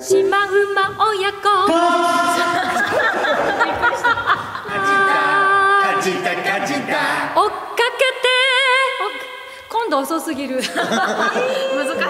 シマウマ親子。カチタカチタ。追っかけて。今度遅すぎる。難しい。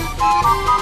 Música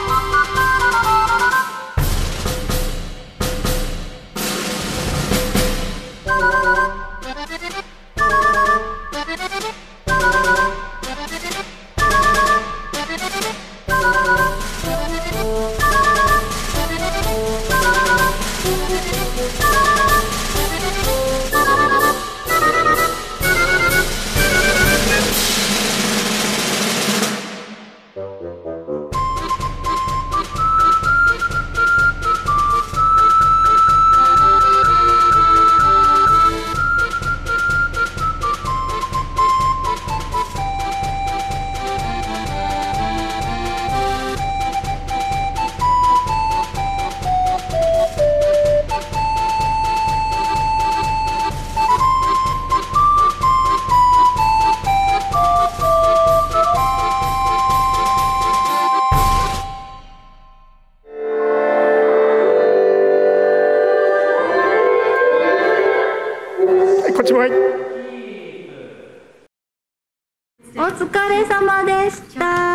ちまいお疲れ様でした。